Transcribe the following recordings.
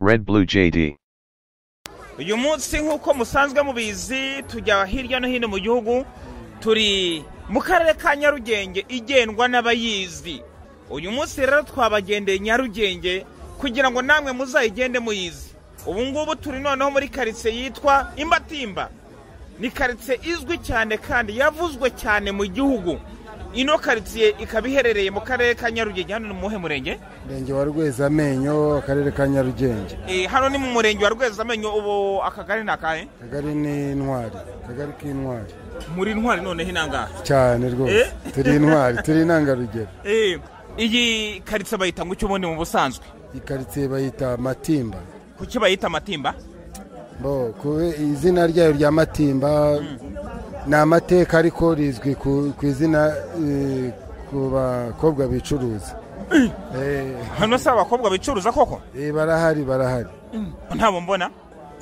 Red Blue JD. uyu munsi nk'uko musanzwe mubizi tujya hirya no hino mu gihugu turi mu karere ka nyarugenge igendwa n'abayizi. Uyu munsi rero twabagendeye nyarugenge kugira ngo namwe muzayigende muyizi. Ubu ngubu turi noneho muri karitsiye yitwa imbatimba. Ni karitsiye izwi cyane kandi yavuzwe cyane mu gihugu. Ino karitsiye ikaba iherereye mu karere ka nyarugenge. Hano ni mu muhe murenge? Murenge wa Rwezamenyo akarere ka Nyarugenge. Eh, hano ni mu murenge wa rwezamenyo ubu akagari ni akahe? Akagari ni intwari. Akagari k'intwari muri ntwari noneho inangahe cyane rwose. Eh? turi intwari turi intangarugero Eh, iyi karitsiye bayita ngo ubundi mu busanzwe? Iyi karitsiye bayita matimba. Kuki bayita ku izina ryayo rya matimba ni amateka ariko rizwi ku izina eh, ku bakobwa bicuruza. Eh, hano si abakobwa bicuruza koko? Eh, barahari barahari. Ntabwo mbona?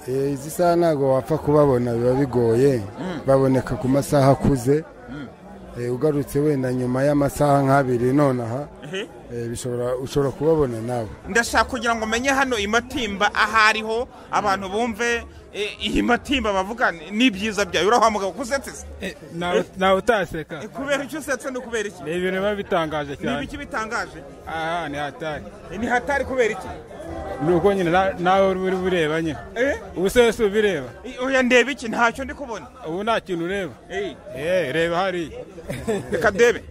Izi saha ntabwo wapfa kubabona biba bigoye. Baboneka ku masaha akuze. Eh, ugarutse wenda nyuma y'amasaha nk'abiri nonaha. Ushobora kubabona nawe. Ndashaka kugira ngo menye hano imatimba aho ariho abantu bumve eh, iyi matimba bavuga ni- n'ibyiza byayo. Uraho mugabo kusetse se? Ntawe utaseka. Eh, kubera icyo usetse ni ukubera iki? Ni ibintu biba bitangaje ni cyane. ibiki bitangaje? Aha ni hatari. Eh, ni hatari kubera iki? Ni uko nyine na- nawe uri bureba nyine Eh? ubu se wese ubireba. Eh, oya ndeba iki? Ntacyo ndi kubona. Ubu nta kintu ureba. Eh, eh reba hariya. Reka ndebe.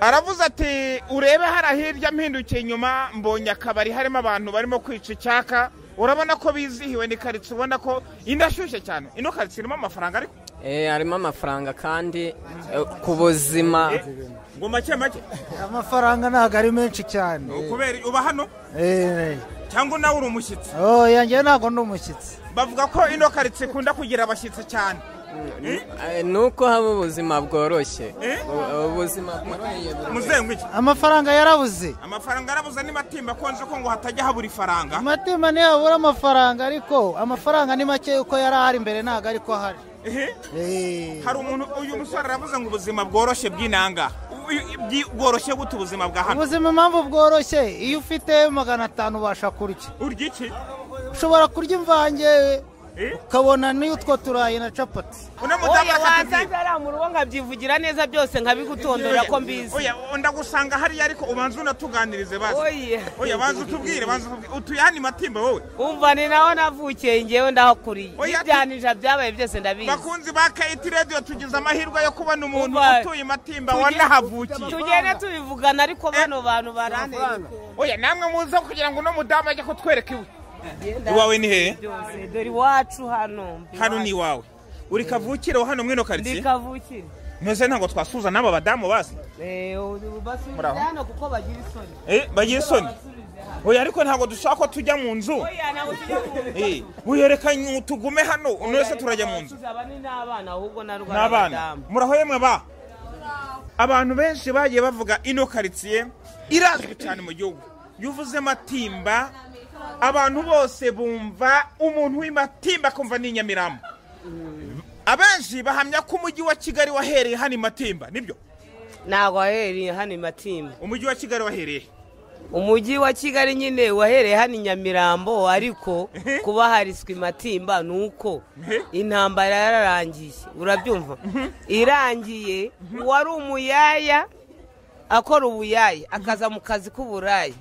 Aravuze ati urebe hariya hirya mpindukiye inyuma mbonye akabari harimo abantu barimo kwica icyaka. Urabona ko bizihiwe ni karitsiye ubona ko indashyushye cyane. Ino karitsiye irimo amafaranga ariko Eh, harimo amafaranga kandi eh, ku buzima. Ngo make make. Amafaranga ntabwo ari menshi cyane. Kubera uba hano? Eh, cyangwa nawe uri umushyitsi? Oh yanjye ntabwo ndi umushyitsi. Bavuga ko ino karitsiye ikunda kugira abashyitsi cyane. eh, ni uko haba ubuzima bworoshye? Eh? Ubuzima iki? Amafaranga yarabuze. Amafaranga arabuze nimatimba. Konje ko ngo hatajya habura ifaranga? Amatima ntiyabura amafaranga ariko amafaranga ni make uko yari ahari mbere ntabwo ariko ahari. Eh, hari umuntu uyu musore aravuze ngo ubuzima bworoshye bw'inanga. Bworoshye gute ubuzima bwa hano? Ubuzima impamvu bworoshye iyo ufite magana atanu ubasha kurya. Urya iki? Ushobora kurya imvange? Ukabona n'utwo turayi na capati. Wasanze ari mu rugo nkabyivugira neza byose nkabigutondora ko mbizi. Oya ndagusanga hariya ariko ubanza unatuganirize bazi oya oya banza utubwire banza utubwire. Utuye hano imatimba wowe? Umva ni naho navukiye ngewe ndahakuriye. Oya, ibyanija byabaye byose ndabizi. Bakunzi ba kayiti radiyo tugize amahirwe yo kubona umuntu utuye imatimba tujye- wanahavukiye tugende tubivugana ariko bano bantu barantereka oya namwe muze kugira ngo uno mudamu ajye kutwereka iwe. Iwawe ni hehe dore iwacu hano. Hano ni iwawe. Uri kavukire wa hano mwino ndi karitsiye kavukire mwese ntabwo twasuhuza n'aba badamu Eh, basubize Muraho. hano kuko bagira isoni. Eh, bagira isoni? Oya ariko ntabwo dushaka ko tujya mu nzu. Oya ntabwo tujya mu Eh, uyerekanye tugume hano. Uno wese turajya mu nzu. N'abana muraho yemwe ba? Abantu benshi bagiye bavuga ino karitsiye irazwi cyane mu gihugu. Iyo uvuze matimba abantu bose bumva umuntu w'imatimba akumva ni nyamirambo abenshi bahamya ko umujyi wa kigali wahereye hano imatimba ni byo? Ntabwo wahereye hano i matimba. Umujyi wa kigali wahereye? Umujyi wa kigali nyine wahereye hano i nyamirambo ariko kuba hariswe matimba ni uko intambara yararangiye. Urabyumva? Irangiye uwari umuyaya akora ubuyaya akaza mu kazi k'uburaya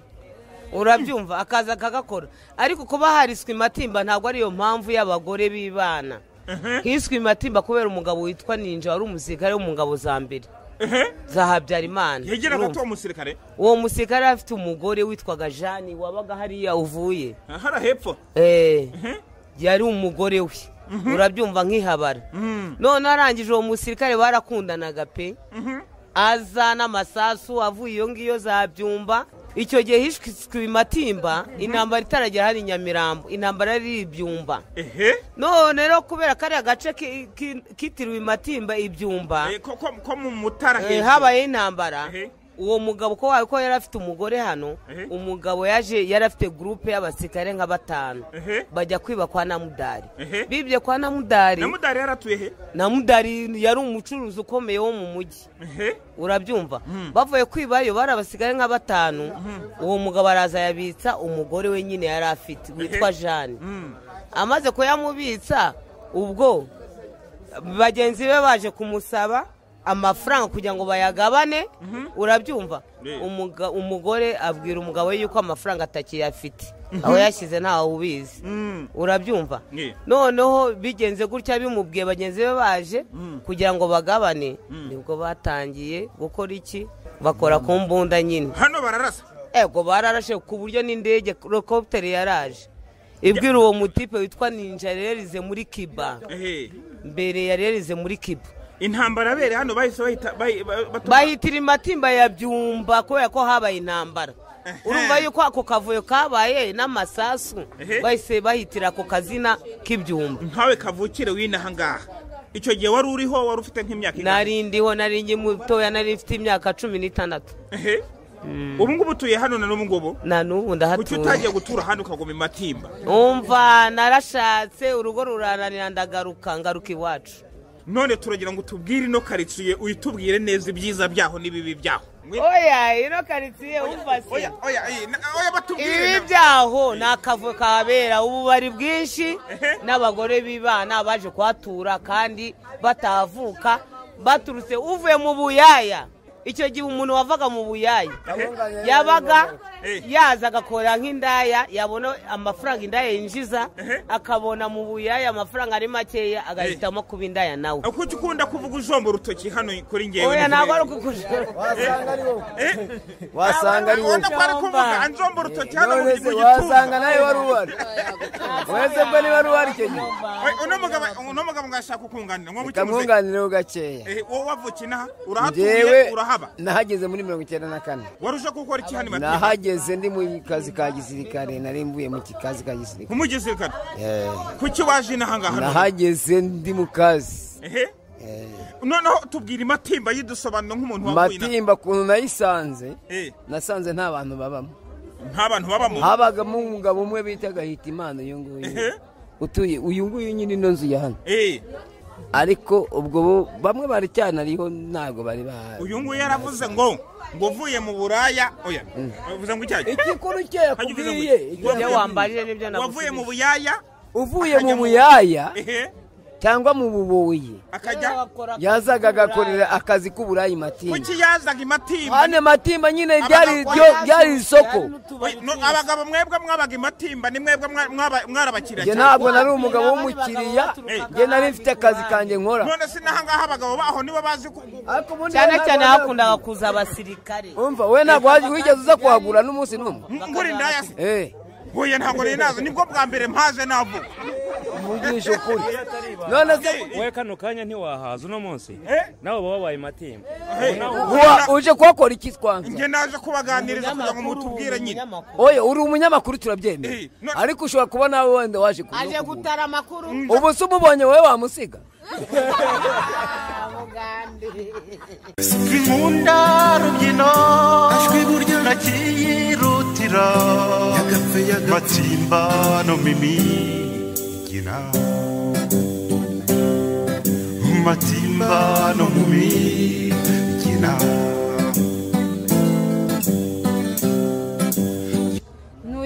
urabyumva akaza akagakora ariko kuba hariswe matimba ntabwo ariyo mpamvu y'abagore b'ibana. Hiswe matimba kubera umugabo witwa ninja wari umusirikare wo mu ngabo za mbere. Za habyarimana yegera urumva? gato uwo musirikare uwo musirikare afite umugore witwaga jani wabaga hariya uvuye. Hara hepfo Eh, yari umugore we. Urabyumva nk'ihabara. None arangije uwo musirikare barakundanaga pe. Aza n'amasasu avuye iyo ngiyo za byumba. Icyo gihe hishwe matimba intambara itaragera hano i nyamirambo. Intambara yari ibyumba. None rero kubera kariya gace ki- ki- kitiriwe matimba ibyumba Eh, ko mu mutara Eh, habayeho intambara. Uwo mugabo ko wawe ko yari afite umugore hano umugabo yaje yari afite gurupe y'abasirikare nka batanu. Bajya kwiba kwa namudari. Bibye kwa namudari. Na mudari yaratuye he? Namudari yari umucuruzi ukomeye wo mu mujyi. Urabyumva? Bavuye kwibayo bari abasigaye nka batanu. Uwo mugabo araza yabitsa umugore we nyine yari afite witwa jeanne. Mm. amaze kuyamubitsa ubwo bagenzi be baje kumusaba amafaranga kugira ngo bayagabane urabyumva? Yeah. Umuga- umugore abwira umugabo we yuko amafaranga atakiyafite. Aho yashyize ntawe ubizi. Mm. urabyumva? Noneho bigenze gutya bimubwiye bagenzi be baje kugira ngo bagabane. Nibwo batangiye gukora iki? Bakora ku mbunda nyine. Hano bararasa. Ego bararashe ku buryo n'indege rokopiteri yaraje. Ibwira uwo mutipe witwa ninja yarize muri kiba mbere yari yarize muri kiba intambara yabereye hano bahise bahita bahitira imatimba ya byumba kubera ko habaye intambara. Urumva yuko ako kavuyo kabaye n'amasasu? Bahise bahitira ako kazina k'ibyumba. Nkawe kavukire w'inaha ngaha icyo gihe wari uriho wari ufite nk'imyaka ingana. Nari ndiho nari ngi mutoya nari mfite imyaka cumi n'itandatu. Ehe. Ubu ngubu utuye hano na n'ubu ngubu? Na n'ubu kuki ndahatuye utagiye gutura hano ukaguma imatimba umva narashatse urugo rurananira ndagaruka ngaruka iwacu. None turagira ngo tubwire ino karitsiye uyitubwire neza ibyiza byaho n'ibibi byaho. Oya ino karitsiye umva se oya oya eh, ibi byaho ni akavuyo kabera ububari bwinshi n'abagore b'ibana baje kuhatura kandi batahavuka baturutse uvuye mu buyaya. Icyo gihe umuntu wavaga mu buyaya yabaga. Yaza agakora nk'indaya yabona amafaranga indaya yinjiza akabona mu buyaya amafaranga ari makeya agahitamo kuba indaya nawe. Kuki ukunda kuvuga ujomba urutoki hano kuri ngewe oya ntabwo ari ntibibe- ukukujora Eh? wasanga ari wowe. Ari kuvuga anjomba urutoki hano mu gituza wasanga nawe wari uhari wese bwo niba wari uhari Oya, uno mugabo ngashaka kukunganira nko mu kimuze kamwunganireho gakeya Eh, wowe wavukiye inaha urahatuye urahaba. nahageze muri mirongo icyenda na kane. Wari uje gukora iki hano imatimba nahageze ndi mu kazi ka gisirikare nari mvuye mu kazi ka gisirikare. Nk'umugisirikare Eh, kuki waje inaha ngaha nahageze ndi mu kazi. Eh, noneho tubwira imatimba yidusobanuro nk'umuntu inaha. Matimba ukuntu nayisanze Eh, nasanze nta bantu babamo. Nta bantu babamo? Habagamo umugabo umwe bitaga Hitimana uyu nguyu. Utuye uyu nguyu nyine ino nzu ya hano. Ariko ubwo bo bamwe bari cyane ariho ntabwo bari bahari uyu nguyu yaravuze ngo ngo uvuye mu buraya oya uvuze ngo icyayi? Igikuru cye yakubwiye? wavuye mu buyaya uvuye mu buyaya cyangwa mu buboyi. Akajya yazaga agakorera akazi k'uburayi matimba. Kuki yazaga imatimba hane matimba nyine ryari isoko. Abagabo mwebwe mwabaga imatimba ni mwebwe mwarabakiriya cyane. ntabwo nari umugabo w'umukiriya njye nari mfite akazi kanjye nkora. None se n'aha ngaha abagabo baho nibo bazi cyane cyane hakundaga kuza abasirikare. Umva we ntabwo wigeze uza kuhagura n'umunsi n'umwe. Ngura indaya se eh oya ntabwo nari na zo ni bwo bwa mbere mpaje navuga mvugisha ukuri. None se wowe kano kanya ntiwahaza uno munsi? Eh? nawe uba wabaye matimba Wa- uje kuhakora iki twanza njye naje kubaganiriza kugira ngo mutubwire nyine. oye uri umunyamakuru turabyemera Eh, ariko ushobora kuba nawe wenda waje aje gutara amakuru? Ubu se umubonye wowe wamusiga? Nkunda rubyino ajwi buryo nakiyirutira matsimba no mimigina matimba no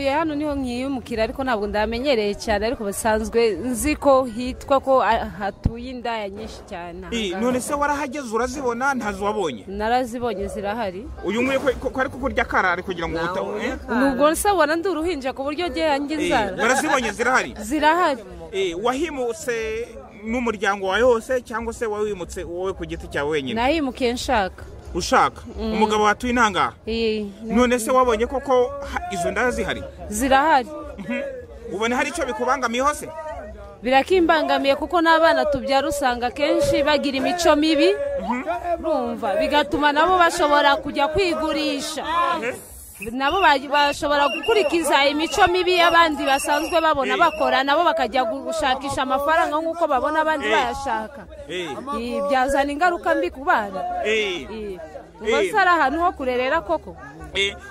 ntuye hano ni ho nkiyumukira ariko ntabwo ndamenyereye cyane ariko basanzwe nzi ko hitwa ko hatuye indaya nyinshi cyane. Eh, none se warahageze urazibona ntazo wabonye narazibonye zirahari. Uyu nguyu ko- ari kukurya karari kugira ngo uta eh? nubwo nsabona ndi uruhinja ku buryo ngerange inzara warazibonye zirahari. Zirahari. Eh, wahimutse n'umuryango wawe wose cyangwa se wawimutse wowe ku giti cyawe wenyine? Nahimukiye nshaka. Ushaka. Umugabo watuye intangaha Eh, none se wabonye koko izo ndaya zihari? Zirahari. Ubona hari icyo bikubangamiye hose? Birakimbangamiye kuko n'abana tubyara usanga akenshi bagira imico mibi. Urumva bigatuma nabo bashobora kujya kwigurisha. Nabo ba- bashobora gukurikiza imico mibi y'abandi basanzwe babona bakora nabo bakajya gushakisha amafaranga nk'uko babona abandi bayashaka. Byazana ingaruka mbi ku bana. Eh. Eh, ubwo se ari ahantu ho kurerera koko.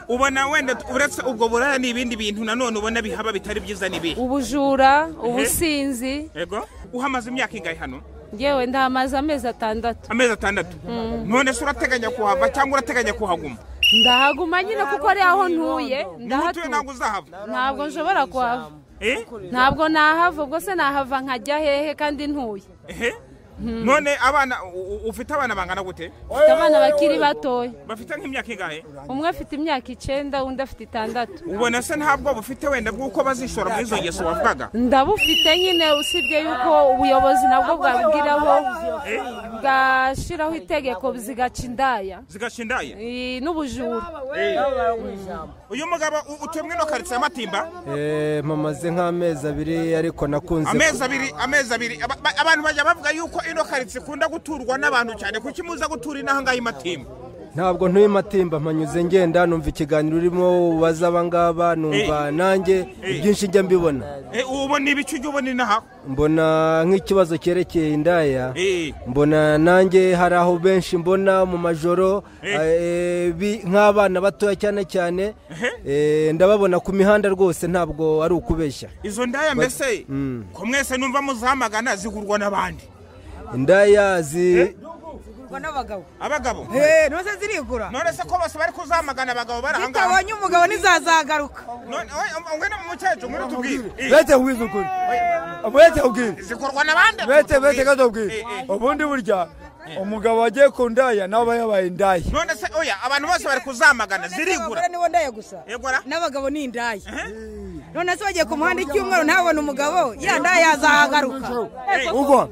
Ubona wenda uretse ubwo buraya n'ibindi bintu nanone ubona bihaba bitari byiza n'ibihe ubujura ubusinzi. Yego uhamaze imyaka ingahe hano? Ngewe ndahamaze amezi atandatu. Amezi atandatu. None se urateganya kuhava cyangwa urateganya kuhaguma? Ndahaguma nyine kuko ari aho ntuye ndahatuye ntabwo uzahava ntabwo nshobora kuhava Eh? ntabwo nahava ubwo se nahava nkajya hehe kandi ntuye Ehe. None abana ufite abana bangana gute? Mfite abana bakiri batoya bafite nk'imyaka ingahe? Umwe afite imyaka icyenda undi afite itandatu. Ubona se ntabwo bufite wenda bw'uko bazishora muri izo ngeso wavugaga? Ndabufite nyine usibye yuko ubuyobozi nabwo bwabwiraho bwashyiraho itegeko zigaca indaya. Zigaca indaya? Eh, n'ubujura uyu mugabo utuye muri ino karitsiye y'amatimba Eh, mpamaze nk'amezi abiri ariko nakunze amezi abiri amezi abiri. Aba- ba- abantu bajya bavuga yuko ino karitsiye ikunda guturwa n'abantu cyane. Kuki muza gutura inaha ngaha imatimba ntabwo ntuye matimba mpanyuze ngenda numva ikiganiro urimo ubaza abangaba numva nanjye ibyinshi njya mbibona. Eh, ubona ibice ujya ubona inaha mbona nk'ikibazo cyerekeye indaya. Eh. mbona nanjye hari aho benshi mbona mu majoro Eh. eh, nk'abana batoya cyane cyane. Eh, ndababona ku mihanda rwose ntabwo ari ukubeshya. Izo ndaya mbese? Mm. ko mwese numva muzahamagana zigurwa n'abandi? Indaya zi n'abagabo. Abagabo? Eh, none se zirigura none se ko bose bari kuzamagana abagabo bari aha ngaha zitabonye umugabo ntizazagaruka ngwino mu mukecuru ngwino tubwire Eh. bete wize ukuri bete ubwire zikorwa n'abandi? Bete bete gato ubwire ubundi burya umugabo wagiye ku ndaya nawe aba yabaye indaya. None se oya abantu bose bari kuzamagana zirigura. nibo ndaya gusa? N'abagabo ni indaya. None se bagiye ku muhanda icyumweru ntabone umugabo. Ya ndaya yazahagaruka. Ubwo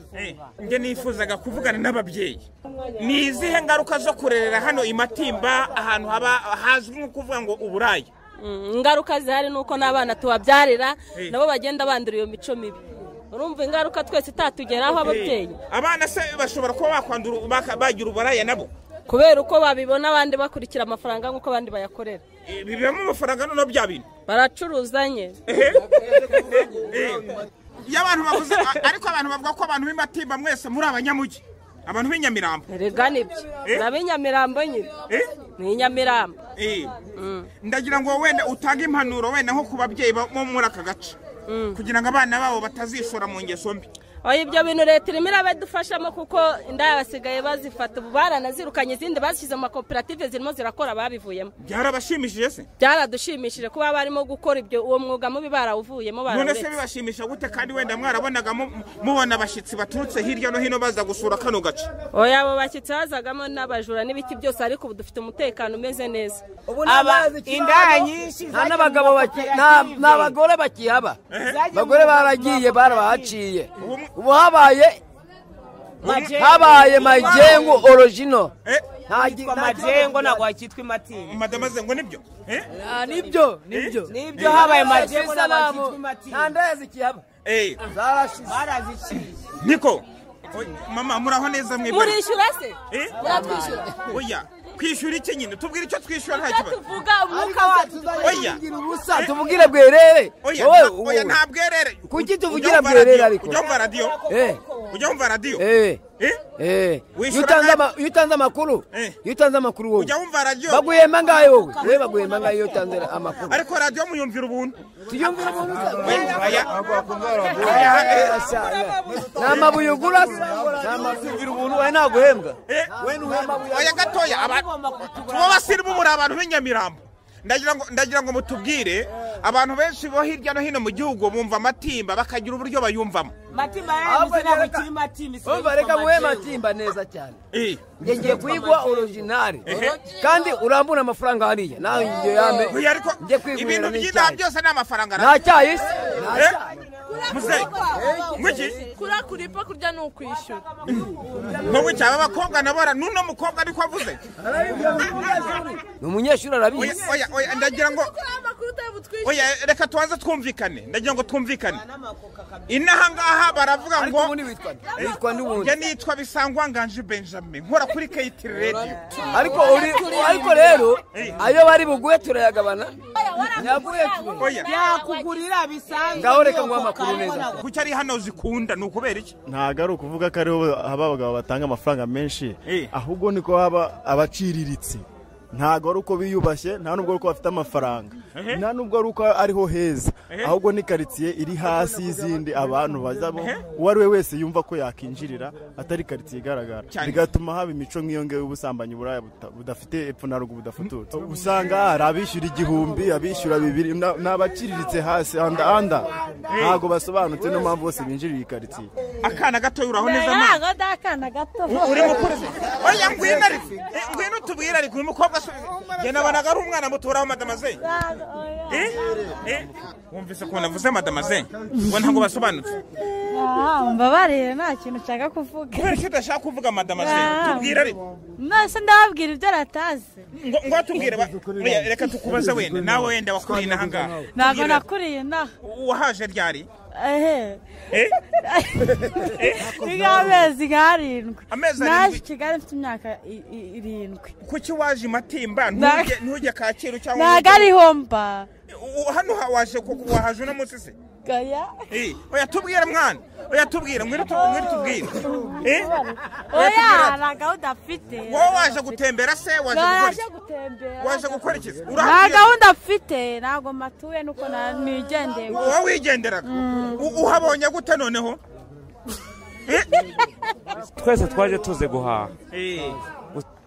njye nifuzaga kuvugana n'ababyeyi. Ni izihe ngaruka zo kurerera hano imatimba ahantu haba hazwi nko kuvuga ngo uburaya Mm, ingaruka zihari ni uko n'abana tubabyarira nabo bagenda bandura iyo mico mibi. Urumva ingaruka twese itatugeraho ababyeyi? Abana se bashobora kuba bakwandura bagira uburaya nabo? Kubera uko babibona abandi bakurikira amafaranga nk'uko abandi bayakorera. Eh, bibamo amafaranga noneho bya bintu. Baracuruzanye. Iyo abantu bavuze ariko abantu bavuga ko abantu b'imatimba mwese muri abanyamugi abantu b'inyamirambo. Rega ni byo. Ni ab'inyamirambo nyine. Ni inyamirambo. Eh. ndagira ngo wenda utange impanuro wenda nko ku babyeyi bo muri aka gace. Kugira ngo abana babo batazishora mu ngeso mbi. Ibyo bintu leta irimo irabidufashamo kuko indaya basigaye bazifata ubu baranazirukanye izindi bazishyize mu makoperative zirimo zirakora babivuyemo. Byarabashimishije se? Byaradushimishije kuba barimo gukora ibyo uwo mwuga mubi barawuvuyemo none se bibashimisha gute kandi wenda mwarabonaga mu- mubona abashyitsi baturutse hirya no hino baza gusura kano gace? Oya abo bashyitsi hazagamo n'abajura n'ibiti byose ariko ubu dufite umutekano umeze neza. Aba indaya nyinshi nta n'abagabo n'abagore bakihaba. Abagore baragiye barabahaciye. Ubu habaye habaye majengo orojino yitwa majengo ntabwo hakitwa imatimba madamaze ngo ni byo? Nibyo ni byo. Nibyo habaye majengo ntabwo Salamu. hakitwa imatimba nta ndaya zikihaba Eh. baraziciye niko? Mama muraho neza mwebwe murishyura se? Eh? muratwishyura oya kwishyura iki nyine? Tubwire icyo twishyura nta kibazo. tuvuga umwuka wacu. oya. ubusa tuvugire bwerere. oya nta- oya nta bwerere kuki tuvugira bwerere ariko? ujya wumva radiyo Eh. ujya wumva radiyo Eh. Eh? Eh. Iyo utanze iyo amakuru iyo utanze amakuru wowe. Ujya wumva radiyo baguhemba ngahe wowe. Wowe baguhemba ngahe iyo utanze amakuru. Ariko radiyo muyumvira ubuntu. Tuyumvira ubuntu ni amabuye ugura amabuye ubuntu wowe ntaguhembwa oya gatoya aba- tuba basirimu muri abantu b'inyamirambo ndagira ngo mutubwire abantu benshi bo hirya no hino mu gihugu bumva amatimba bakagira uburyo bayumvamo matimba yarabuze ntabwo ikiri matimba isigaye reka muhe matimba neza cyane Eh. ngiye kuyigwa orojinari kandi urambura amafaranga hariya nawe njye kwigurira ibintu by'inaha byose ni amafaranga nta cyayi se Eh? muzehe ngwiki kuriya kuripa kurya ni ukwishyura wowe cyaba abakobwa nabora n'uno mukobwa ariko avuze. Ni umunyeshuri arabizi. Oya oya oya ndagira ngo oya reka tubanze twumvikane. Ndagira ngo twumvikane. Inaha ngaha baravuga ngo witwa n'ubundi njye nitwa bisangwa nganje benjamin. Nkora kuri kayiti radiyo ariko uri ariko rero ayo bari buguhe turayagabana? Nyaguhe yakugurira bisanzwe ngaho reka nguhe amakuru. Neza. kuki ari hano zikunda? Ni ukubera iki? Ntabwo ari ukuvuga ko ariho haba abagabo batanga amafaranga menshi ahubwo niko haba abaciriritse. Ntabwo ari uko biyubashye nta nubwo ari uko bafite amafaranga. Nta nubwo ari uko ariho heza. Ahubwo ni karitsiye iri hasi y'izindi abantu bazamo uwo ari we wese yumva ko yakinjirira atari karitsiye igaragara. Bigatuma haba imico nk'iyo ngiyo y'ubusambanyi buraya budafite epfo na ruguru budafututse. Usanga hari abishyura igihumbi abishyura bibiri na- ni abaciriritse hasi anda anda ntabwo basobanutse niyo mpamvu bose binjiriye iyi karitsiye. Akana gato uraho neza mwana ntabwo ndi akana gato. Uri mukuru oya ngwino Eh, ngwino tubwire ariko uyu mukobwa njye nabonaga ari umwana muto uraho madamaze Eh? Eh? wumvise ukuntu avuze madamaze ngo ntabwo basobanutse. Ah, mbabarire nta kintu nshaka kuvuga. Kubera icyo udashaka kuvuga madamaze Ah. tubwire ariko mwese ndababwira ibyo ratazi ngo tubwire reka tukubaze wenda. Nawe wenda wakuriye inaha ngaha. Ntabwo nakuriye inaha. Wahaje ryari? Ni nk'amezi nk'arindwi Amezi naje arindwi? i kigali mfite imyaka irindwi. Kuki waje matimba? Ntujye kacyiru cyangwa ntabwo ariho mba. U- hano ha- waje wahaje uno munsi se? Gaya oya tubwire mwana oya tubwire mwiri tu- mwiri tubwire Eh? oya nta gahunda afite wowe waje gutembera se waje gukora waje gukora iki nta gahunda afite ntabwo matuye nuko na- nigendeye wowe wigenderaga uhabonye gute noneho twese twaje tuze guhaha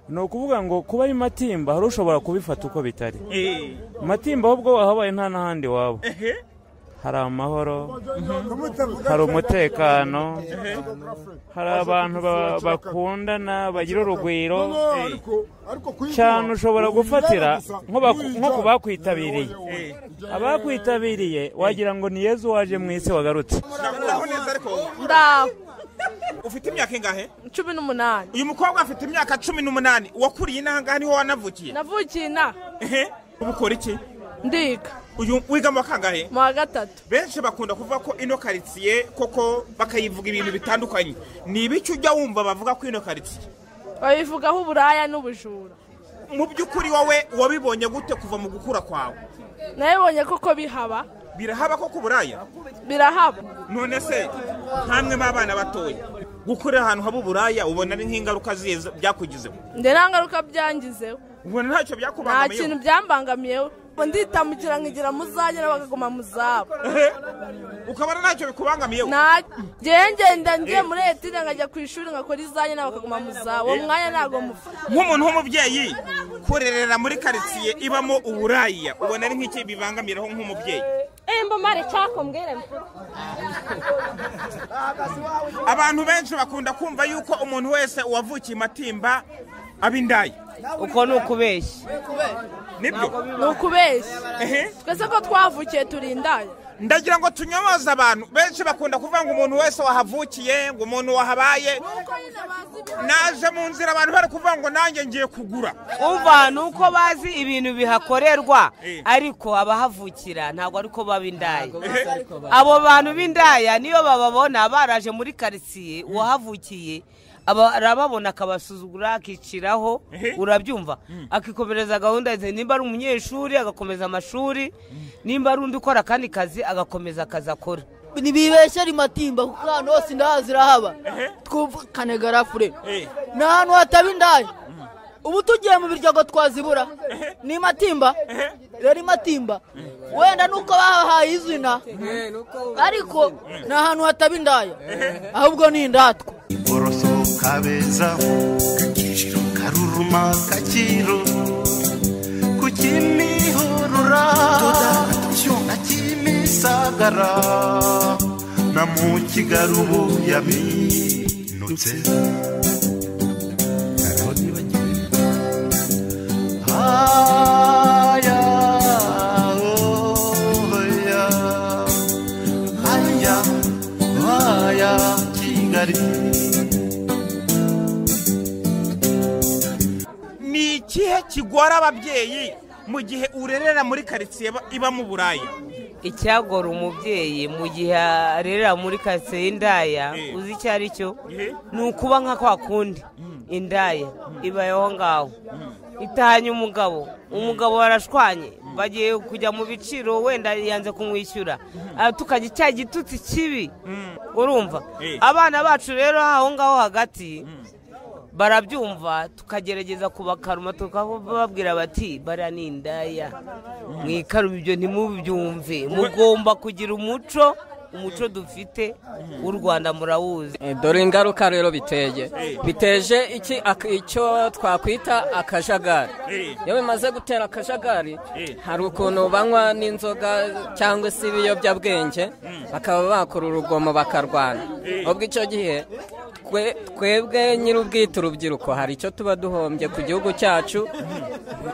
ni ukuvuga ngo kuba ari matimba hari ushobora kubifata uko bitari matimba ahubwo wahabaye nta n'ahandi waba hari amahoro hari umutekano hari abantu ba- bakundana bagira urugwiro. Cyane ushobora gufatira nko ku bakwitabiriye. Abakwitabiriye wagira ngo ni yezu waje mu isi wagarutse. Ufite imyaka ingahe? Cumi n'umunani. Uyu mukobwa afite imyaka cumi n'umunani. Wakuriye inaha ngaha ni ho wanavukiye? Navukiye inaha. Ehe. Ubu ukora iki? Ndiga. Uyu wiga mu wa kangahe? Mu wa gatatu. Benshi bakunda kuvuga ko ino karitsiye koko bakayivuga ibintu bitandukanye. Ni ibiki ujya wumva bavuga ko ino karitsiye babivugaho uburaya n'ubujura. Mu by'ukuri wowe wabibonye gute kuva mu gukura kwawe? Nabibonye koko bihaba. Birahaba koko uburaya? Birahaba. None se nkamwe b'abana batoya gukorera ahantu haba uburaya ubona ari nk'ingaruka byakugizeho? Nde nta ngaruka byangizeho. Ubona ntacyo nta byakubangamiyeho kintu byambangamiyeho. Nditamukira nkigira muzagera bakaguma mu zabo ukabona ntacyo bikubangamiyeho? Ngewe ngenda ngiye muri etide nkajya ku ishuri ngakora izanjye nabo bakaguma mu zabo uwo mwanya ntabwo mufite nk'umuntu w'umubyeyi kurerera muri karitsiye ibamo uburaya. Ubona ari nk'iki bibangamiraho nk'umubyeyi? Embo mare cyako mbwire abantu benshi bakunda kumva yuko umuntu wese wavukiye matimba aba indaya uko ni ukubeshya. Nibyo? Ni ukubeshya. Twese ko twavukiye turi indaya ndagira ngo tunyomoze abantu. Benshi bakunda kuvuga ngo umuntu wese wahavukiye ngo umuntu wahabaye. Naje mu nzira abantu bari kuvuga ngo nanjye ngiye kugura. Umva ni uko bazi ibintu bihakorerwa ariko abahavukira ntabwo ariko baba indaya abo bantu b'indaya niyo bababona baraje muri karitsiye uwahavukiye aba- arababona akabasuzugura akiciraho urabyumva. Akikomereza gahunda ze nimba ari umunyeshuri agakomeza amashuri nimba ari undi ukora akandi kazi agakomeza akazi akora. Ntibibeshyera imatimba kuko ahantu hose indaha zirahaba twumvikane garafure ni ahantu hataba indaya. Ubu tugiye mu biryogo twazibura. Ni imatimba rero imatimba wenda nuko bahahaye izina ariko ni ahantu hataba indaya ahubwo ni indatwa. Boroso kabeza Karuruma kacyiru Ku kimihurura Na kimisagara Na mu kigarubu yaminutse. Ni ikihe kigora ababyeyi mu gihe urerera muri karitsiye ba- ibamo uburaya icyagora umubyeyi mu gihe arerera muri karitsiye y'indaya uzi icyo ari cyo ni ukuba nka kwa kundi indaya. Ibayeho ngaho. Itahanye umugabo. Umugabo barashwanye bagiye kujya mu biciro wenda yanze kumwishyura. Ah, tukajya cya gitutsi kibi. Urumva? Abana bacu rero aho ngaho hagati barabyumva tukagerageza kubakaruma tukababwira bati bara ni indaya. Mwikarume ibyo ntimubyumve. Mugomba kugira umuco umuco dufite w'u rwanda murawuzi. Eh, dore ingaruka rero biteye. Biteje iki icyo twakwita akajagari. Iyo bimaze gutera akajagari hari ukuntu banywa n'inzoga cyangwa se ibiyobyabwenge bakaba bakora urugomo bakarwana. Ubwo icyo gihe twe- twebwe nyir'ubwite urubyiruko hari icyo tuba duhombye ku gihugu cyacu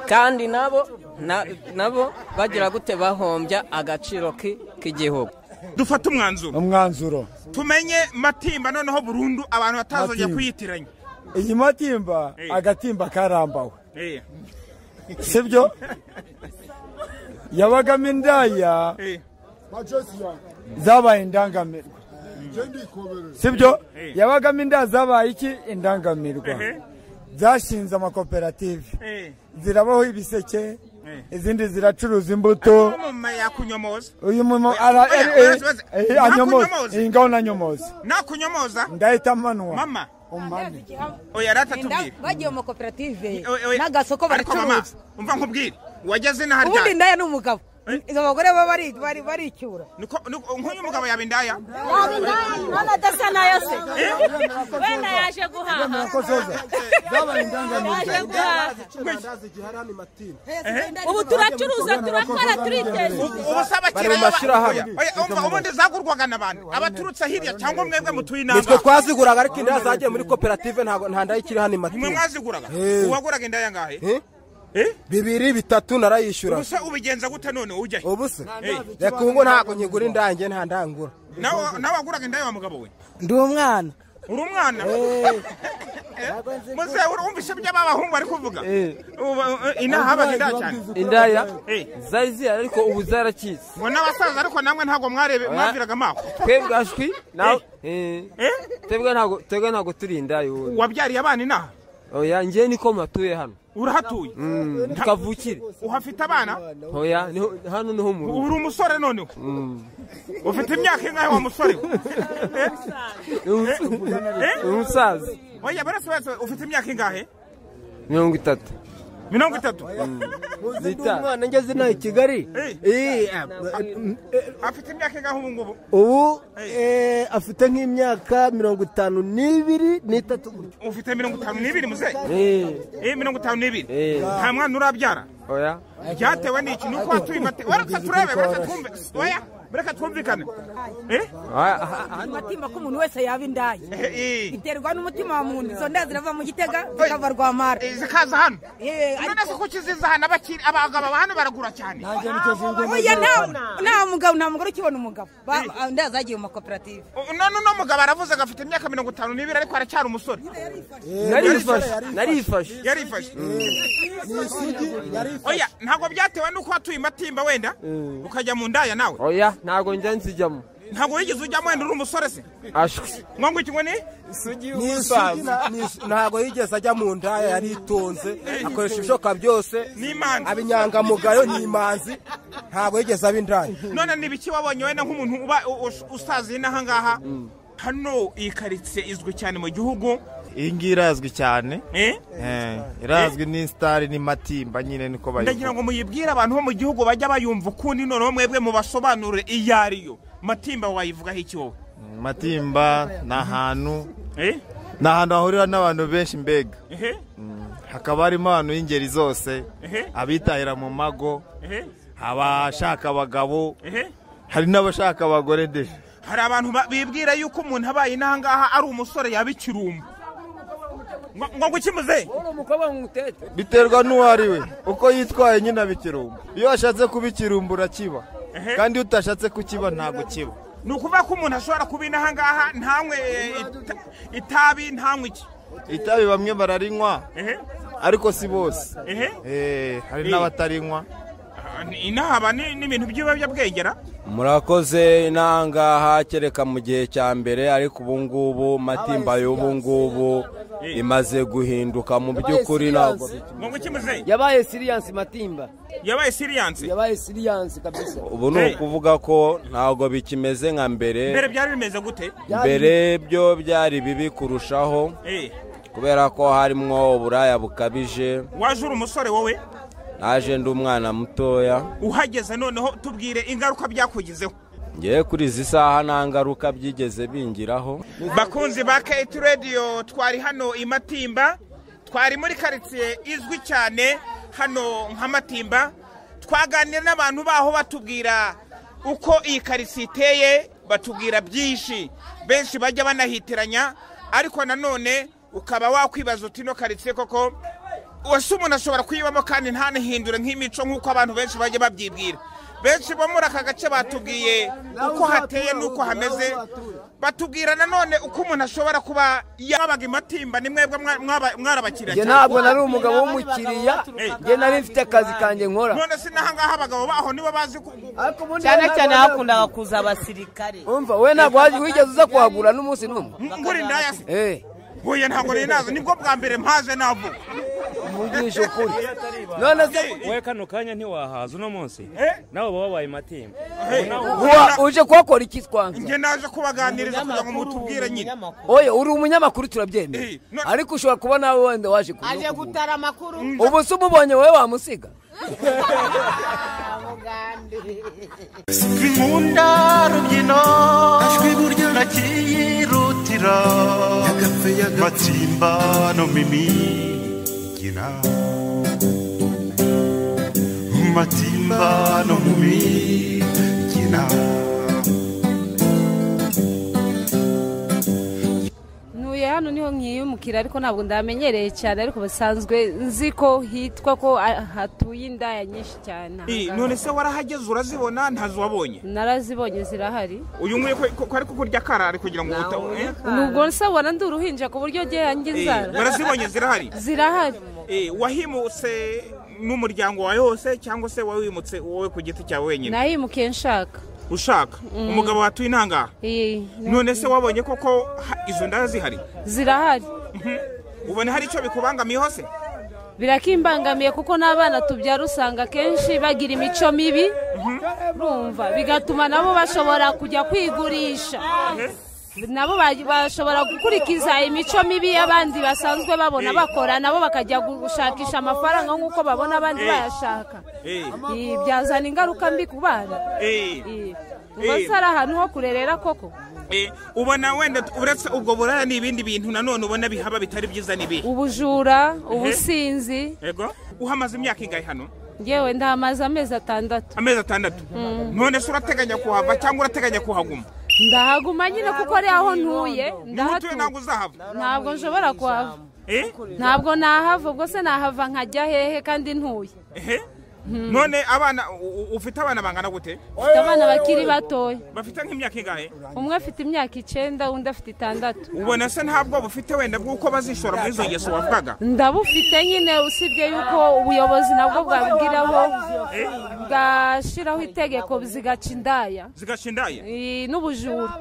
kandi nabo na- nabo bagira gute bahombya agaciro ki- k'igihugu. Dufate umwanzuro. Umwanzuro. Tumenye matimba noneho burundu abantu batazongera kuyitiranya iyi matimba Eh. agatimba karambawe. Eh, sibyo? Yabagamo indaya eh, zabaye indangamirwa. Sibyo? Yabagamo indaya zabaye iki? Indangamirwa. Zashinze amakoperative. Zirabaho ibiseke. Izindi ziracuruza imbuto. Uyu muntu eh, eh, eh, anyomoza. Eh, ngaho nanyomoza. Nakunyomoza. Ndahita manwa mama. Umane oya rata tubwire bagiye mu makoperative n'agasoko ariko mama baracuruza. umva nkubwire. Wageze n'aho ubundi indaya ni umugabo izo bagore baba bari- bari- baricyura. Nk'uyu mugabo yaba indaya none adasa na yo se. Wenda yaje guhaha. Yaje guhaha. Ubu turacuruza turakora turiteza ubu se abakiriya umva ubundi zagurwaga n'abantu abaturutse hirya cyangwa mwebwe mutuye nitwe inama twaziguraga ariko indaya zagiye muri koperative ntabwo nta ndaya ikiri hano nimwe imatimba mwaziguraga? Eh. uwaguraga indaya ngahe bibiri bitatu narayishyura. Ubu se ubigenza gute none? Ujya he? Ubu se Eh. reka ubu ntabwo nkigura indange nta ndangura. Nawe waguraga indaya wa mugabo we? Ndi umwana. Uri umwana? Muze urumvishe by'abahungu bari kuvuga? Eh, inaha habaga indaya cyane? indaya Eh. zari zihari ariko ubu zarakize ngo n'abasaza ariko namwe ntabwo mwarebe mwaviraga amaho. Twebwe ashwi nawe? Eh, twebwe ntabwo turi indaya wabyariye abana inaha? Oya njye niko matuye hano. Urahatuye Mm, tukavukire uhafite abana? Oya niho- hano ni ho mu rugo. uri umusore noneho. Ufite imyaka ingahe wa musore? We Eh? umusaza. Oya wese ufite imyaka ingahe? Mirongo itatu. Mirongo itatu. Ndi umwana ngeze inaha i kigali? Eh, afite imyaka ingahe ubu ngubu? Ubu eh, afite nk'imyaka mirongo itanu n'ibiri n'itatu ufite mirongo itanu n'ibiri muzehe? Eh. eh mirongo itanu n'ibiri. Eh. nta mwana urabyara? Oya. Byatewe n'iki? Ni uko watuye mate wareka turebe wareka twumve. Oya. Reka twumvikane. Eh? Amatimba ko umuntu wese yaba indaya eh. biterwa n'umutima wa muntu. Izo nda zirava mu gitega zikava rwamara. Zikaza hano. Eh, none se kuki ziza hano? Abakiri abagabo hano baragura cyane. Oya nta mugabo nta mugore ukibona umugabo? Ba- indaya zagiye mu makoperative. None uno mugabo aravuze ngo afite imyaka mirongo itanu n'ibiri ariko aracyari umusore. Narifashe narifashe. Yarifashe. Oya ntabwo byatewe n'uko watuye matimba wenda? Ukajya mu ndaya nawe? Oya. Ntabwo njya nzijyamo. Ntabwo wigeze ujyamo wenda uri umusore se? Ashwi ngo ngo iki ngo ni? Isugi, ni isu- ntabwo yigeze ajya mu ndaya yari itonze akoresha ibishoboka byose. Aba inyangamugayo ni imanzi ntabwo yigeze aba indaya. None ni ibiki wabonye wenda nk'umuntu uba usaziye n'aha ngaha hano iyi karitsiye izwi cyane mu gihugu iyi ngiyi irazwi cyane. Eh? Eh, irazwi ni sitari ni matimba nyine niko ndagira bayivuga ngo muyibwire abantu bo mu gihugu bajya bayumva ukundi noneho mwebwe mubasobanurire iyo ariyo matimba wayivugaho iki wowe? Matimba ni ahantu. Eh? ni ahantu hahurira n'abantu benshi mbega. Ehe hakaba harimo abantu b'ingeri zose. Abitahira mu mago. Abashaka abagabo. Hari n'abashaka abagore ndetse hari abantu ba- bibwira yuko umuntu abaye inaha ngaha ari umusore yaba ikirumbo ngo ngo gukimuze biterwa n'uwo ari we. Uko yitwaye nyine aba ikirumbo iyo washatse kuba ikirumbo urakiba kandi iyo utashatse kukiba ntabwo kiba ni ukuvuga ko umuntu ashobora kuba inaha ngaha ntanywe ita- itabi ntanywe iki? Itabi bamwe bararinywa. Ariko si bose. Eh, hari n'abatarinywa. Inahaba ni- n'ibintu by'ibiyobyabwengera murakoze inangaha kereka mu gihe cya mbere ariko ubu ngubu matimba y'ubu ngubu imaze guhinduka mu by'ukuri ntabwo yabaye siriyansi matimba. Yabaye siriyansi yabaye siriyansi kabisa. Ubu ni ukuvuga ko ntabwo bikimeze nka mbere. Mbere byari bimeze gute? Mbere byo byari bibi kurushaho. Eh, kubera ko harimwo uburaya bukabije. Waje uri umusore wowe? Naje ndi umwana mutoya. Uhageze noneho tubwire ingaruka byakugizeho ngewe kuri izi saha nta ngaruka byigeze bingiraho. Bakunzi ba keti radiyo twari hano i matimba twari muri karitsiye izwi cyane hano nka matimba. Twaganira n'abantu baho batubwira uko iyi karitsiye iteye batubwira byinshi. Benshi bajya banahitiranya ariko nanone ukaba wakwibaza uti ino karitsiye koko? Wese umuntu ashobora kuyibamo kandi ntanahindure nk'imico nk'uko abantu benshi bajya babyibwira. Benshi bo muri aka gace batubwiye uko hateye n'uko hameze batubwira nanone uko umuntu ashobora kuba yabaga imatimba ni mwebwe mwarabakiriya njye ntabwo nari umugabo w'umukiriya njye nari mfite akazi kanjye nkora. None se n'ahangaha abagabo baho nibo bazi cyane cyane hakundaga kuza abasirikare. Umva we ntabwo wigeze uza kuhagura n'umunsi n'umwe. Ngura indaya se Eh, huye ntabwo nari na zo ni bwo bwa mbere mpaje navuga mvugisha ukuri none se we kano kanya ntiwahaza uno munsi? Nawe uba wabaye matimba. Uje kuhakora iki twanza njye naje kubaganiriza kugira ngo mutubwire nyine. Oye uri umunyamakuru turabyemera ariko ushobora kuba nawe wenda waje aje gutara amakuru. Ubu se umubonye wowe wamusiga? Nkunda rubyino. Ajwi burya nakiyirutira matsimba no mimigina matimba no mimigina ntuye hano ni ho nkiyumukira ariko ntabwo ndamenyereye cyane ariko basanzwe nzi ko hitwa ko hatuye indaya nyinshi cyane. Eh, none se warahageze urazibona ntazo wabonye narazibonye zirahari. Uyu nguyu ko- ari kukurya karari kugira ngo uta eh? nubwo nsabona ndi uruhinja ku buryo Eh, inzara barazibonye zirahari. Zirahari. Eh, wahimutse n'umuryango wawe wose cyangwa se wawimutse wowe ku giti cyawe wenyine? Nahimukiye nshaka. Ushaka. Mm. umugabo watuye intangaha Eh, none se wabonye koko izo ndaya zihari? Zirahari. Ubona hari icyo bikubangamiye hose? Birakimbangamiye kuko n'abana tubyara usanga akenshi bagira imico mibi. Urumva bigatuma nabo bashobora kujya kwigurisha. Nabo ba- bashobora gukurikiza imico mibi y'abandi basanzwe babona bakora nabo bakajya gushakisha amafaranga nk'uko babona abandi Eh. bayashaka Eh. Eh, byazana ingaruka mbi ku bana Eh. Eh. Eh. ubwo se ari ahantu ho kurerera koko Eh, ubona wenda uretse ubwo buraya n'ibindi bintu nanone ubona bihaba bitari byiza n'ibihe ubujura ubusinzi yego uhamaze imyaka ingahe hano ngewe ndahamaze amezi atandatu amezi atandatu Mm. none se urateganya kuhava cyangwa urateganya kuhaguma ndahaguma nyine kuko ari aho ntuye utuye ntabwo nshobora kuhava Eh? ntabwo nahava ubwo se nahava nkajya hehe kandi ntuye. None abana ufite abana bangana gute? Mfite abana bakiri batoya bafite nk'imyaka ingahe? Umwe afite imyaka icyenda undi afite itandatu. Ubona se ntabwo bufite wenda bw'uko bazishora muri izo ngeso wavugaga? Ndabufite nyine usibye yuko ubuyobozi nabwo bwabwiraho bwashyiraho itegeko zigaca indaya. Zigaca indaya? Eh, n'ubujura.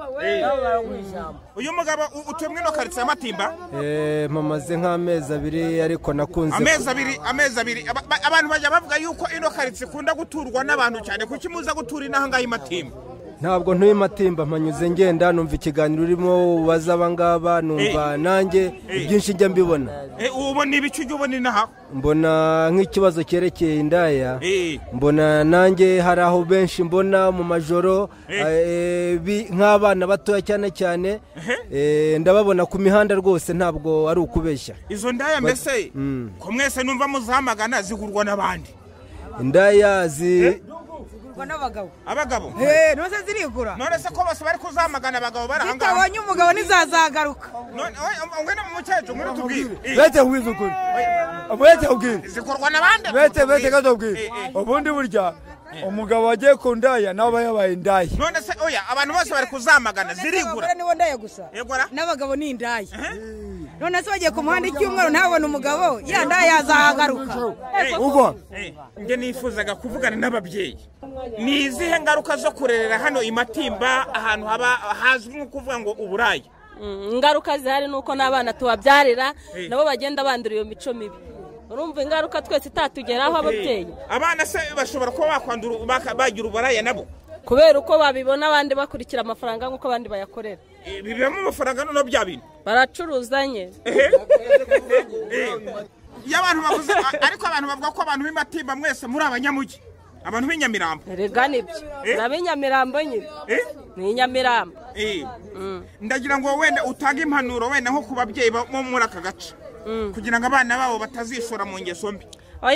Uyu mugabo utuye muri ino karitsiye y'amatimba Eh, mpamaze nk'amezi abiri ariko nakunze amezi abiri amezi abiri. Aba- ba- abantu bajya bavuga yuko ino karitsiye ikunda guturwa n'abantu cyane kuki muza gutura inaha ngaha imatimba ntabwo ntuye matimba mpanyuze ngenda numva ikiganiro urimo ubaza abangaba numva nanjye ibyinshi njya mbibona. Eh, ubona ibiki ujya ubona inaha? Mbona nk'ikibazo cyerekeye indaya. Eh. mbona nanjye hari aho benshi mbona mu majoro Eh. eh, nk'abana batoya cyane cyane. Eh, ndababona ku mihanda rwose ntabwo ari ukubeshya. Izo ndaya mbese? Mm. ko mwese numva muzahamagana zigurwa n'abandi. Indaya zi ngo n'abagabo. Abagabo? Eh, none se zirigura? None se ko bose bari kuzamagana abagabo bari aha ngaha zitabonye umugabo ntizazagaruka ngwino mu mukecuru ngwino tubwire Eh. bete wize ukuri bete ubwire zikorwa n'abandi. Bete bete gato ubwire ubundi burya. Umugabo wagiye ku ndaya nawe aba yabaye indaya. None se oya abantu bose bari kuzamagana zirigura. niwo ndaya gusa. N'abagabo ni indaya. None se wagiye ku muhanda icyumweru ntabone umugabo yanda yazahagaruka ubwo njye nifuzaga kuvugana n'ababyeyi. Ni izihe ngaruka zo kurerera hano i matimba ahantu haba hazwi nko kuvuga ngo uburaya Mm, ingaruka zihari ni uko n'abana tubabyarira nabo bagenda bandura iyo mico mibi. Urumva ingaruka twese itatugeraho ababyeyi. Abana se bashobora kuba bakwandura bagira uburaya nabo? Kubera uko babibona abandi bakurikira amafaranga nk'uko abandi bayakorera. Eh, bibamo amafaranga noneho bya bintu baracuruzanye iyo abantu bavuze ariko abantu bavuga ko abantu b'imatimba mwese muri abanyamugi. Abantu b'inyamirambo. Rega ni byo. Ni ab'inyamirambo nyine. Ni inyamirambo. Eh. ndagira ngo wenda utange impanuro wenda nko ku babyeyi bo muri aka gace. Kugira ngo abana babo batazishora mu ngeso mbi.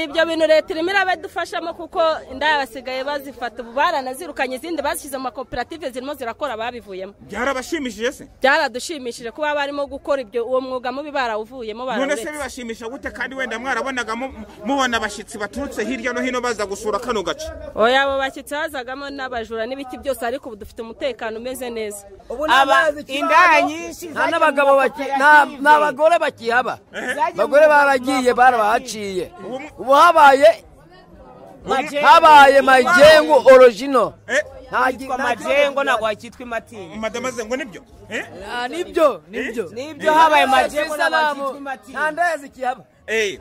Ibyo bintu leta irimo irabidufashamo kuko indaya basigaye bazifata ubu baranazirukanye izindi bazishyize mu makoperative zirimo zirakora babivuyemo. Byarabashimishije se? Byaradushimishije kuba barimo gukora ibyo uwo mwuga mubi barawuvuyemo none se bibashimisha gute kandi wenda mwarabonaga mu- mubona abashyitsi baturutse hirya no hino baza gusura kano gace? Oya abo bashyitsi hazagamo n'abajura n'ibiti byose ariko ubu dufite umutekano umeze neza. Aba- indaya nyinshi nta n'abagabo nta- nta bagore bakihaba. Abagore baragiye barabahaciye ubu habaye habaye majengo orojino Yitwa majengo ntabwo hakitwa imatimba madamaze ngo ni byo? Nibyo ni byo. Nibyo habaye majengo ntabwo Salamu. hakitwa imatimba nta ndaya zikihaba Eh,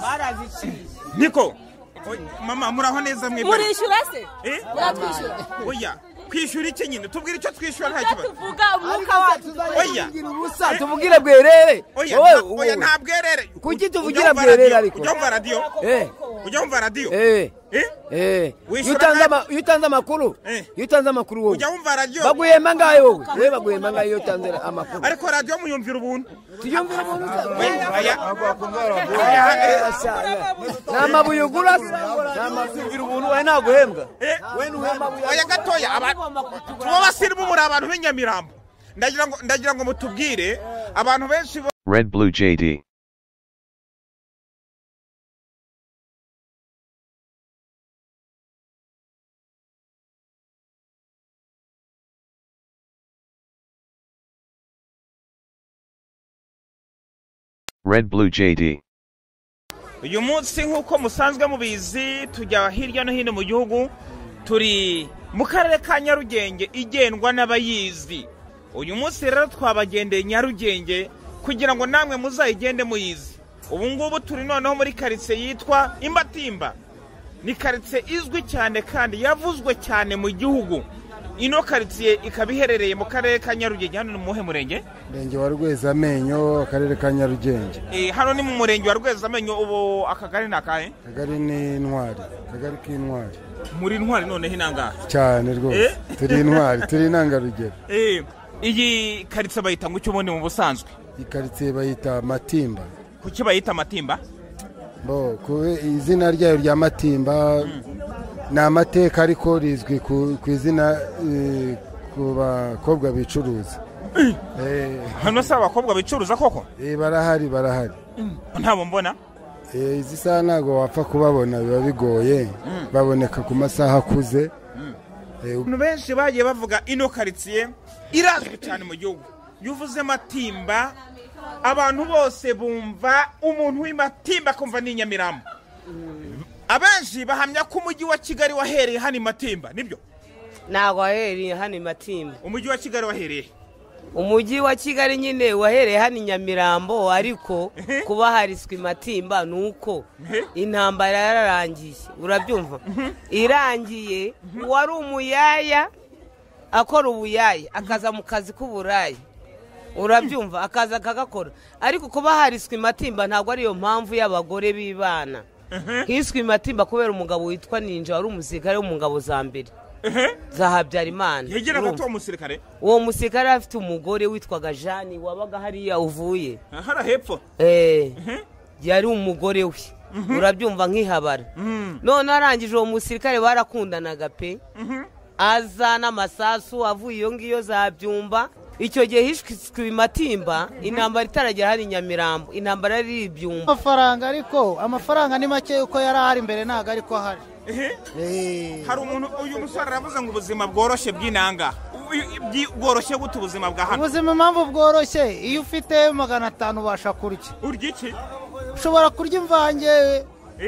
baraziciye niko? Mama muraho neza mwebwe. Murishyura se Eh? muratwishyura oya. Kwishyura iki nyine? Tubwire icyo twishyura nta kibazo. tuvuga umwuka wacu. oya. ubusa tuvugire bwerere. Oya nta- oya nta bwerere kuki tuvugira wumva bwerere ariko? ujya wumva radiyo Eh. ujya wumva radiyo Eh. Eh? Eh. Iyo utanze iyo amakuru iyo utanze amakuru wowe. Ujya wumva radiyo baguhemba ngahe wowe. We baguhemba ngahe iyo utanze amakuru. Ariko radiyo muyumvira ubuntu. Tuyumvira ubuntu ni amabuye ugura se ni amabuye ubuntu. We ntaguhembwa oya gatoya. Aba- tuba basirimu muri abantu b'inyamirambo. Ndagira ngo ndagira ngo mutubwire. Abantu benshi bo- Red Blue JD. Red Blue JD. uyu munsi nk'uko musanzwe mubizi tujya hirya no hino mu gihugu turi mu karere ka nyarugenge igendwa n'abayizi. Uyu munsi rero twabagendeye nyarugenge kugira ngo namwe muzayigende muyizi. Ubu ngubu turi noneho muri karitsiye yitwa imbatimba. Ni karitsiye izwi cyane kandi yavuzwe cyane mu gihugu. Ino karitsiye ikaba iherereye mu karere ka nyarugenge. Hano ni mu muhe murenge? Murenge wa rwezamenyo akarere ka nyarugenge. Eh, hano ni mu murenge wa rwezamenyo ubu akagari ni akahe? Akagari ni intwari akagari k'intwari muri intwari noneho inangahe cyane rwose. Eh? turi intwari turi intangarugero Eh, iyi karitsiye bayita ngo ubundi mu busanzwe? Iyi karitsiye bayita matimba. Kuki bayita ku izina ryayo rya matimba ni amateka ariko rizwi ku izina eh, ku bakobwa bicuruza. Eh, hano se abakobwa bicuruza koko? Eh, barahari barahari. Ntabwo mbona? Izi saha ntabwo wapfa kubabona biba bigoye. Baboneka ku masaha akuze. Eh, abantu benshi bagiye bavuga ino karitsiye irazwi cyane mu gihugu. Iyo uvuze matimba abantu bose bumva umuntu w'imatimba akumva ni inyamirambo abenshi bahamya ko umujyi wa kigali wahereye hano i matimba ni byo? Ntabwo wahereye hano i matimba. Umujyi wa kigali wahereye? Umujyi wa kigali nyine wahereye hano i nyamirambo ariko kuba hariswe matimba ni uko intambara yararangiye. Urabyumva? Irangiye uwari umuyaya akora ubuyaya akaza mu kazi k'uburaya urabyumva? Akaza akagakora. Ariko kuba hariswe matimba ntabwo ariyo mpamvu y'abagore b'ibana. Hiswe matimba kubera umugabo witwa ninja wari umusirikare wo mu ngabo za mbere. Za habyarimana. Yegera gato urumva? uwo musirikare uwo musirikare afite umugore witwaga jani wabaga hariya uvuye. Hara hepfo Eh, yari umugore we. Urabyumva nk'ihabara. None arangije uwo musirikare barakundanaga pe. Aza n'amasasu avuye iyo ngiyo za byumba. Icyo gihe hishwe matimba intambara itaragera hari nyamirambo. Intambara yari ibyumba. Amafaranga ariko amafaranga ni make uko yari ahari imbere ntabwo ariko ahari. Hari umuntu uyu musore aravuze ngo ubuzima bworoshye bw'inanga. Bworoshye gute ubuzima bwa hano? Ubuzima impamvu bworoshye iyo ufite magana atanu ubasha kurya. Urya iki? Ushobora kurya imvange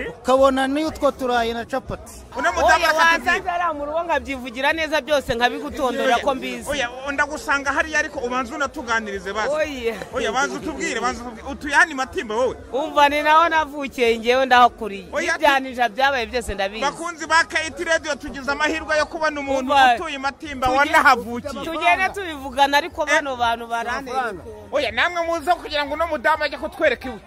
ukabona n'utwo turayi na capati. Wasanze ari mu rugo nkabyivugira neza byose nkabigutondora ko mbizi. Oya ndagusanga hariya ariko ubanza unatuganirize oya banza utubwire banza utubwire. Utuye hano i matimba wowe? Umva ni naho navukiye ngewe ndahakuriye. Oya, ibyanija byabaye byose ndabizi. Bakunzi ba kayiti radiyo tugize amahirwe yo kubona umuntu utuye matimba wanahavukiye tugende tubivugana ariko bano bantu barantera oya namwe muze kugira ngo uno mudamu ajye kutwereka iwe.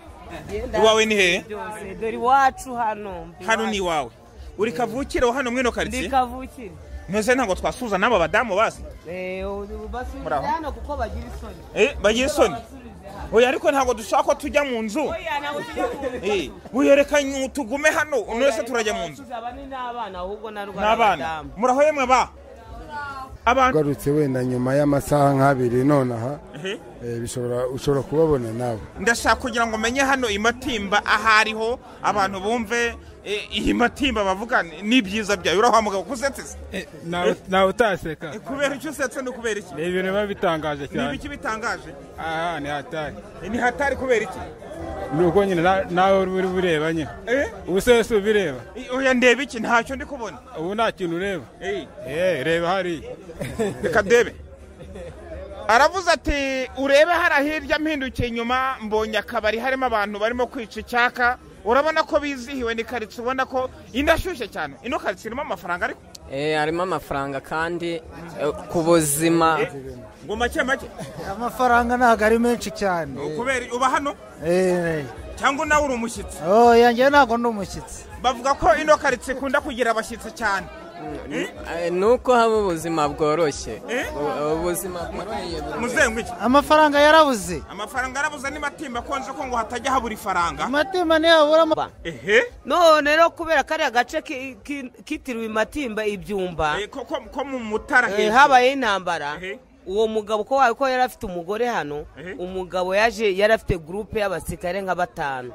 Iwawe ni hehe byose dore iwacu hano hano ni iwawe. Uri kavukire hano mwino ndi karitsiye? Kavukire mwese ntabwo twasuza n'aba badamu Eh, Muraho. hano kuko bagira isoni. Eh, bagira isoni? Oya ariko ntabwo dushaka ko tujya mu nzu. Oya ntabwo tujya mu Eh, wiyerekanye tugume hano uno wese turajya mu nzu. n'abana ahubwo na rwa n'abana. n'abadamu. muraho yemwe ba? Abantu? Ugarutse wenda nyuma y'amasaha nk'abiri nonaha. Eh, ushobora kubabona nawe. Ndashaka kugira ngo menye hano i matimba aho ariho abantu bumve eh, iyi matimba bavuga n'ibyiza byayo. Uraho mugabo kusetse se? Nawe utaseka. Kubera icyo usetse ni ukubera iki? Ni ibintu biba bitangaje ni cyane. ibiki bitangaje? Aha ni hatari. Ni hatari kubera iki? Ni uko nyine na- nawe uri bureba nyine Eh? ubu se wese ubireba oya ndeba iki? Ntacyo ndi kubona. Ubu nta kintu ureba. Eh. eh reba hariya. Reka ndebe. Aravuze ati urebe hariya hirya mpindukiye inyuma mbonye akabari harimo abantu barimo kwica icyaka. Urabona ko bizihiwe ni karitsiye ubona ko indashyushye cyane. Ino karitsiye irimo amafaranga ariko Eh, harimo amafaranga kandi eh, ku buzima. Ngo make make. Amafaranga ntabwo ari menshi cyane. Kubera uba hano? Eh, cyangwa nawe uri umushyitsi? Oh yanjye ntabwo ndi umushyitsi. Bavuga ko ino karitsiye ikunda kugira abashyitsi cyane. Eh, ni uko haba ubuzima bworoshye? U- ubuzima iki? Amafaranga yarabuze. Amafaranga yarabuze ni matimba konje ko ngo hatajya habura ifaranga? Amatimba ntiyabura ama- ehe? None rero kubera kariya gace ki- ki- kitiriwe imatimba ibyumba Eh, ko mu mutara Eh, hejuru. habayeho intambara. Uwo mugabo ko wawe ko yari afite umugore hano umugabo yaje yari afite gurupe y'abasirikare nka batanu.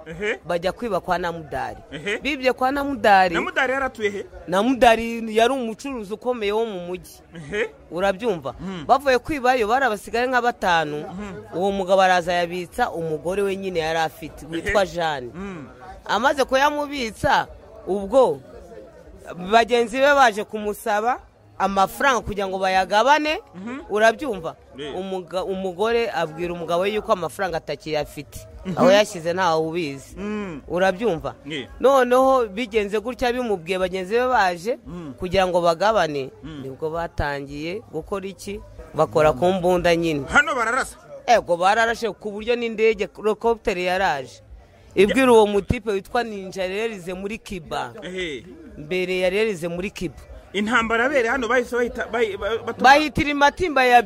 Bajya kwiba kwa namudari. Bibye kwa namudari. Namudari yaratuye he? Namudari yari umucuruzi ukomeye wo mu mujyi. Urabyumva? Bavuye kwibayo bari abasigaye nka batanu. Uwo mugabo araza yabitsa umugore we nyine yari afite witwa jeanne. Amaze kuyamubitsa ubwo bagenzi be baje kumusaba amafaranga kugira ngo bayagabane urabyumva? Yeah. Umuga- umugore abwira umugabo we yuko amafaranga atakiyafite aho yashyize ntawe ubizi. Urabyumva? Yeah. noneho bigenze gutya bimubwiye bagenzi be baje kugira ngo bagabane. Nibwo batangiye gukora iki? Bakora ku mbunda nyine. Hano bararasa. Ego bararashe ku buryo n'indege rokopiteri yaraje. Ibwira uwo mutipe witwa ninja rerize muri kiba mbere ya rerize muri kiba intambara yabereye hano bahise bahita bahitira imatimba ya